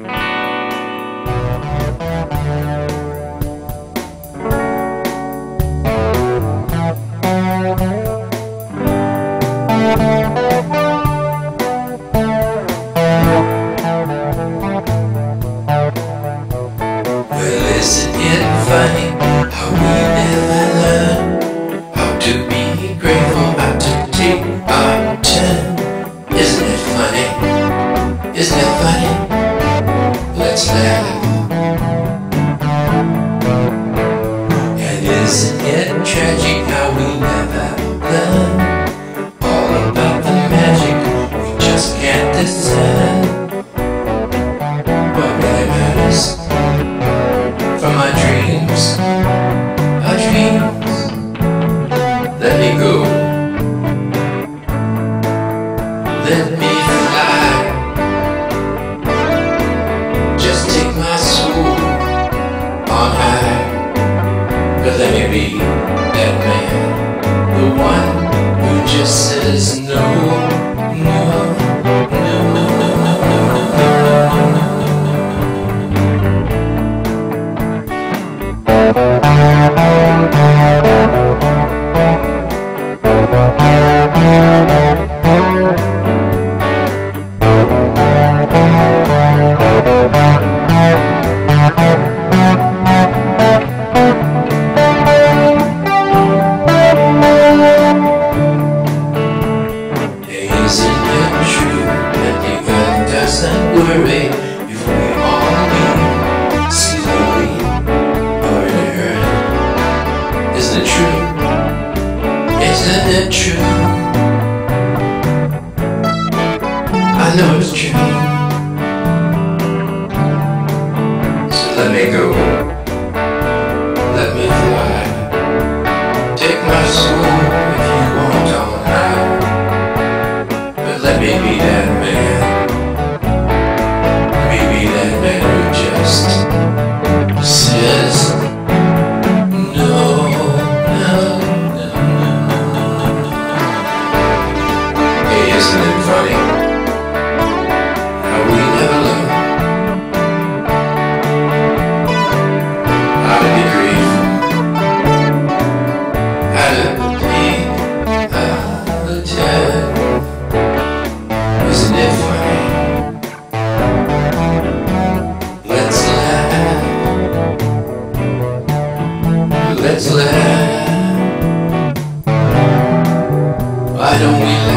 Well, isn't it funny Let's But let me be that man, the one who just says no, doesn't worry if we all leave slowly hurry? Oh, Isn't it true? Isn't it true? I know it's true. So let me go. Let me fly. Take my soul if you want on high. But let me be man. funny How we never learn. Be it funny? Let's laugh. Let's laugh. Why don't we